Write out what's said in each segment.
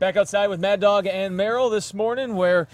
Back outside with Mad Dog and Merrill this morning, where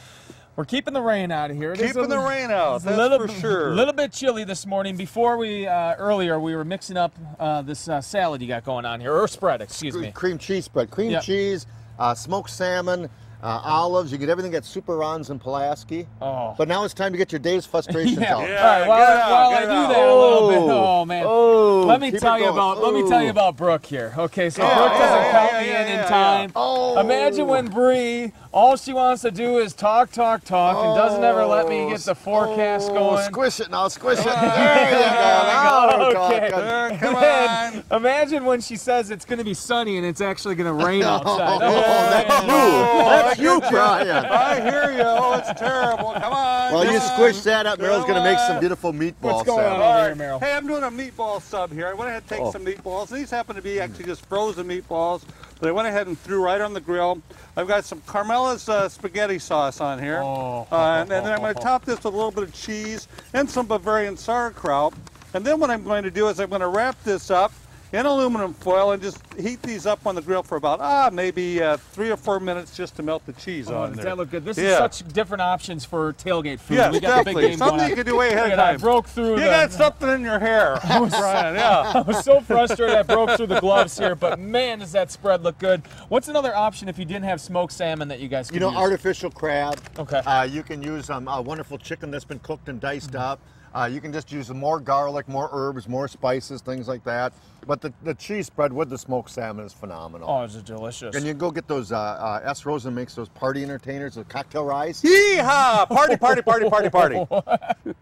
we're keeping the rain out of here. It Keeping a- the rain out, a that's little, for bit- sure. little bit chilly this morning. Before we uh, earlier, we were mixing up uh, this uh, salad you got going on here, or spread, excuse me. Cream cheese spread. Cream Yep. cheese, uh, smoked salmon, uh, olives. You get everything at Super Ron's in Pulaski. Oh. But now it's time to get your day's frustrations Yeah. out. Yeah. All right. While, out, while I do out. that a little bit, Oh. oh man. Oh, let me keep tell you about let me tell you about Brooke here. Okay, so Yeah, Brooke yeah, doesn't yeah, count me in in time. Oh. Imagine when Bree, all she wants to do is talk, talk, talk, and doesn't ever let me get the forecast Oh, going. Squish it now, squish it. There you go. Now we're Okay. talking. Come Man, on. Imagine when she says it's going to be sunny and it's actually going to rain outside. Oh, oh, oh that's you. Oh, That's you, get you. Brian. I hear you. Oh, it's terrible. Come on. Well, you come squish that up. Merrill's going to make some beautiful meatball What's going salad. on? All over here, Merrill. Hey, I'm doing a meatball sub here. I went ahead and take Oh. some meatballs. These happen to be actually just frozen meatballs, I went ahead and threw right on the grill. I've got some Carmela's uh, spaghetti sauce on here. Oh. Uh, and, and then I'm going to top this with a little bit of cheese and some Bavarian sauerkraut. And then what I'm going to do is I'm going to wrap this up in aluminum foil and just heat these up on the grill for about, ah, maybe uh, three or four minutes just to melt the cheese Oh, on does there. that look good? This Yeah. is such different options for tailgate food. Yes, we got the big definitely. game Something going you can do way ahead of at that, I time. broke through You the. got something in your hair, Brian. Yeah. I was so frustrated I broke through the gloves here, but man, does that spread look good. What's another option if you didn't have smoked salmon that you guys could You know, use? artificial crab. Okay. Uh, you can use um, a wonderful chicken that's been cooked and diced up. Uh, you can just use more garlic, more herbs, more spices, things like that. But the, the cheese spread with the smoked salmon is phenomenal. Oh, it's delicious. And you go get those, uh, uh, S. Rosen makes those party entertainers, the cocktail rice. Yeehaw! Party, party, party, party, party.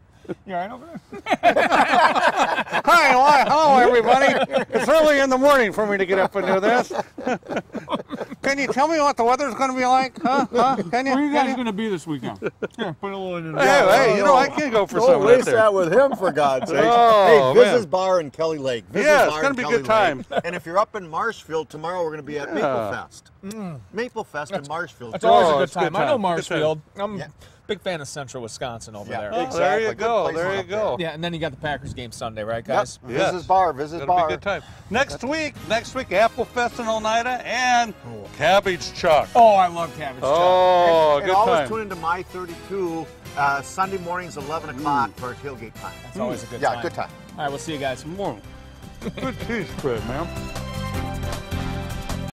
You all right over there? Hi, hi, hello, everybody. It's early in the morning for me to get up and do this. Can you tell me what the weather's going to be like? Huh? Huh? Can you? Where are you guys going to be this weekend? Here, put a little in Hey, there. hey, you know I can go for some of waste that there. that with him, for God's sake. Oh, hey, Viz's man. Bar in Kelly Lake. Viz's Yeah, it's gonna be a Kelly good time. Lake. And if you're up in Marshfield tomorrow, we're going to be at Maple Fest. Mm. Maple Fest in Marshfield. That's always Oh, a good it's a good time. I know time. Good Marshfield. I'm Yeah. a big fan of Central Wisconsin over Yeah. there. Oh, there Exactly. you Good go. There up you there. go. Yeah, and then you got the Packers game Sunday, right, Yep. guys? Yes. Viz's Bar, Viz's It'll Bar. be a good time. Next week, next week, Apple Fest in Oneida and Cabbage Chuck. Oh, I love cabbage. Chuck. Oh, and good always time. tune into My 32 uh, Sunday mornings, 11 o'clock for our tailgate time. It's always a good yeah, time. Yeah, good time. All right, we'll see you guys. Mm. Good cheese spread, man.